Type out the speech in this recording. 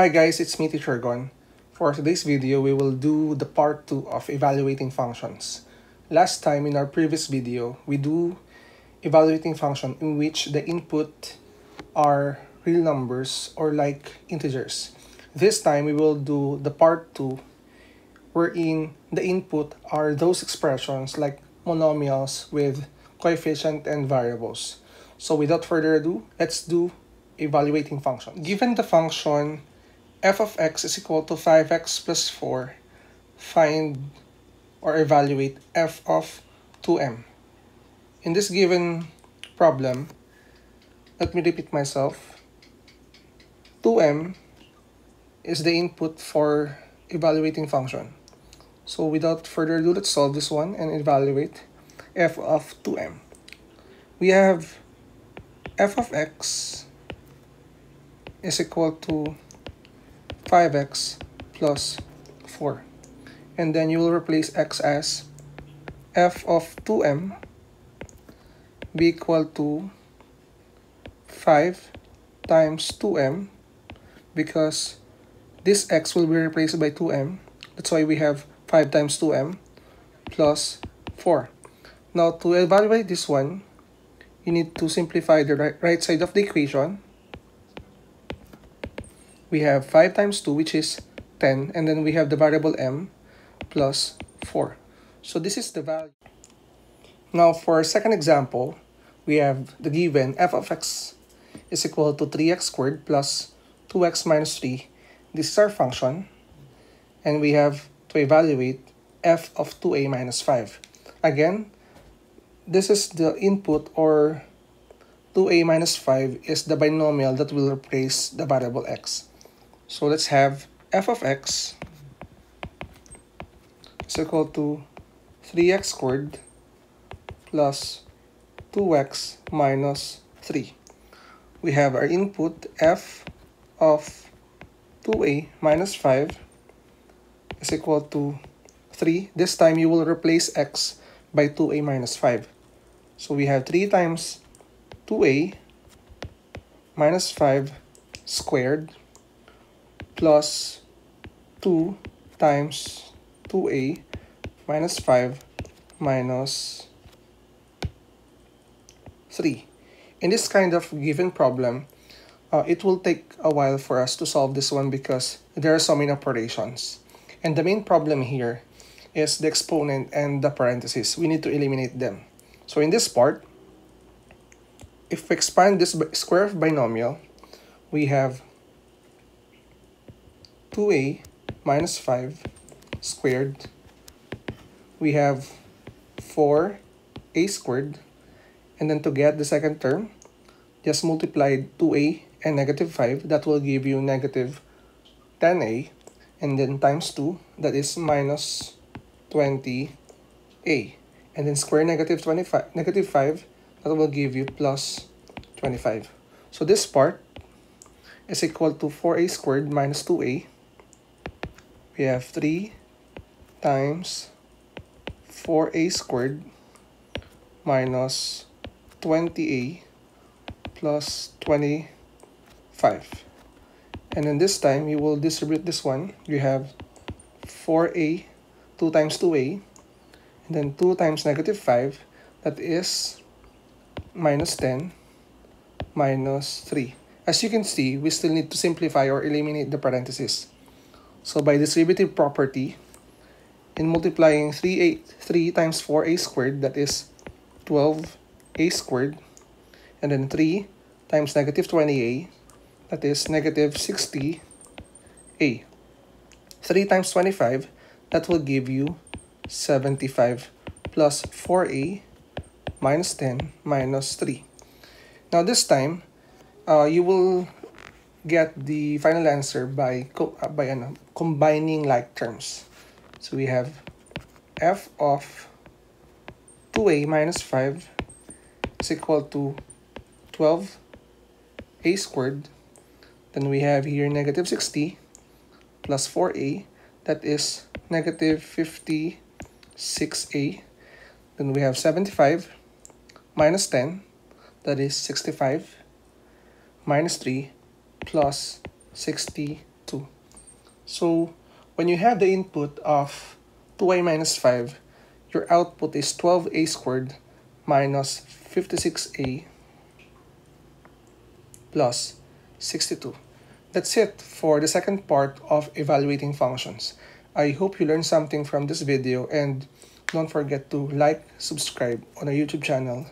Hi guys, it's me Teacher Gon. For today's video, we will do the part 2 of evaluating functions. Last time in our previous video, we do evaluating function in which the input are real numbers or like integers. This time, we will do the part 2 wherein the input are those expressions like monomials with coefficient and variables. So without further ado, let's do evaluating function. Given the function f of x is equal to 5x plus 4, find or evaluate f of 2m. In this given problem, let me repeat myself. 2m is the input for evaluating function. So without further ado, let's solve this one and evaluate f of 2m. We have f of x is equal to 5x plus 4. And then you will replace x as f of 2m be equal to 5 times 2m because this x will be replaced by 2m. That's why we have 5 times 2m plus 4. Now to evaluate this one, you need to simplify the right, right side of the equation we have 5 times 2 which is 10 and then we have the variable m plus 4. So this is the value. Now for our second example, we have the given f of x is equal to 3x squared plus 2x minus 3. This is our function. And we have to evaluate f of 2a minus 5. Again, this is the input or 2a minus 5 is the binomial that will replace the variable x. So let's have f of x is equal to 3x squared plus 2x minus 3. We have our input f of 2a minus 5 is equal to 3. This time you will replace x by 2a minus 5. So we have 3 times 2a minus 5 squared plus 2 times 2a minus 5 minus 3. In this kind of given problem, uh, it will take a while for us to solve this one because there are so many operations. And the main problem here is the exponent and the parentheses. We need to eliminate them. So in this part, if we expand this square of binomial, we have 2a minus 5 squared, we have 4a squared, and then to get the second term, just multiply 2a and negative 5, that will give you negative 10a, and then times 2, that is minus 20a. And then square negative 25, negative 5, that will give you plus 25. So this part is equal to 4a squared minus 2a we have 3 times 4a squared minus 20a plus 25. And then this time, you will distribute this one. You have 4a, 2 times 2a, and then 2 times negative 5, that is minus 10 minus 3. As you can see, we still need to simplify or eliminate the parentheses. So by distributive property, in multiplying 3, 3 times 4a squared, that is 12a squared, and then 3 times negative 20a, that is negative 60a. 3 times 25, that will give you 75 plus 4a minus 10 minus 3. Now this time, uh, you will get the final answer by uh, by ano, combining like terms. So we have f of 2a minus 5 is equal to 12a squared. Then we have here negative 60 plus 4a, that is negative 56a. Then we have 75 minus 10, that is 65 minus 3 plus 62. So when you have the input of 2y minus 5, your output is 12a squared minus 56a plus 62. That's it for the second part of evaluating functions. I hope you learned something from this video and don't forget to like, subscribe on our YouTube channel